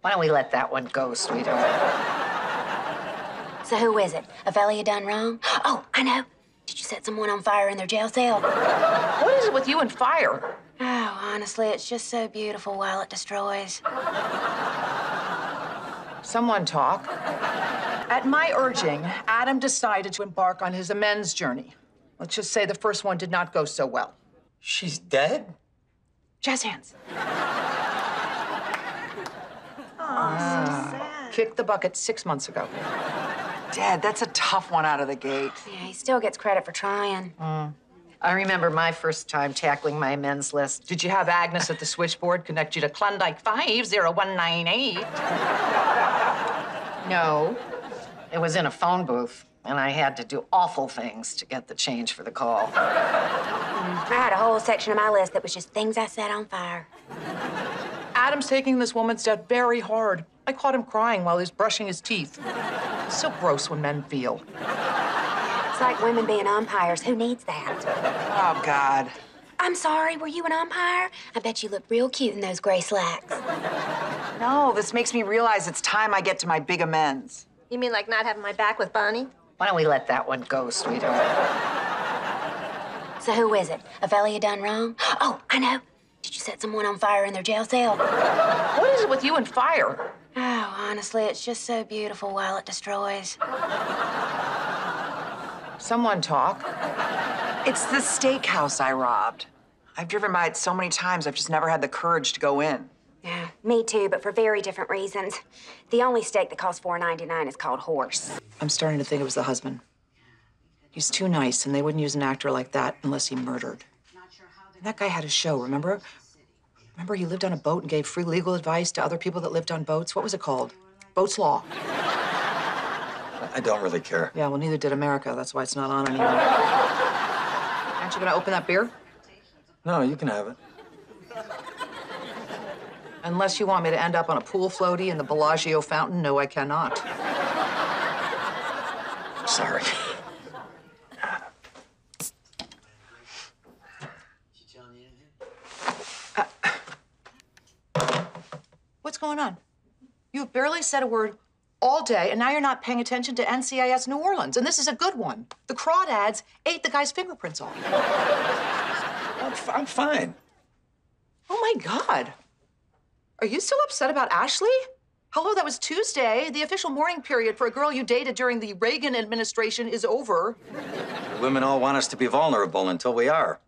Why don't we let that one go, sweetheart? So who is it? A fella you done wrong? Oh, I know. Did you set someone on fire in their jail cell? What is it with you and fire? Oh, honestly, it's just so beautiful while it destroys. Someone talk. At my urging, Adam decided to embark on his amends journey. Let's just say the first one did not go so well. She's dead? Jazz hands. Kicked the bucket six months ago. Dad, that's a tough one out of the gate. Yeah, he still gets credit for trying. Mm. I remember my first time tackling my amends list. Did you have Agnes at the switchboard connect you to Klondike 50198? No, it was in a phone booth, and I had to do awful things to get the change for the call. I had a whole section of my list that was just things I set on fire. Adam's taking this woman's death very hard. I caught him crying while he was brushing his teeth. It's so gross when men feel. It's like women being umpires. Who needs that? Oh, God. I'm sorry, were you an umpire? I bet you look real cute in those gray slacks. No, this makes me realize it's time I get to my big amends. You mean like not having my back with Bonnie? Why don't we let that one go, sweetheart? So who is it? A fella you done wrong? Oh, I know. Did you set someone on fire in their jail cell? What is it with you and fire? Oh, honestly, it's just so beautiful while it destroys. Someone talk. It's the steakhouse I robbed. I've driven by it so many times, I've just never had the courage to go in. Yeah, me too, but for very different reasons. The only steak that costs $4.99 is called horse. I'm starting to think it was the husband. He's too nice, and they wouldn't use an actor like that unless he murdered. That guy had a show, remember? Remember, he lived on a boat and gave free legal advice to other people that lived on boats? What was it called? Boat's Law. I don't really care. Yeah, well, neither did America. That's why it's not on anymore. Aren't you gonna open that beer? No, you can have it. Unless you want me to end up on a pool floaty in the Bellagio fountain, no, I cannot. Sorry. What's going on? You've barely said a word all day, and now you're not paying attention to NCIS New Orleans. And this is a good one. The crawdads ate the guy's fingerprints off. I'm, f- I'm fine. Oh my God. Are you still upset about Ashley? Hello, that was Tuesday. The official mourning period for a girl you dated during the Reagan administration is over. Women all want us to be vulnerable until we are.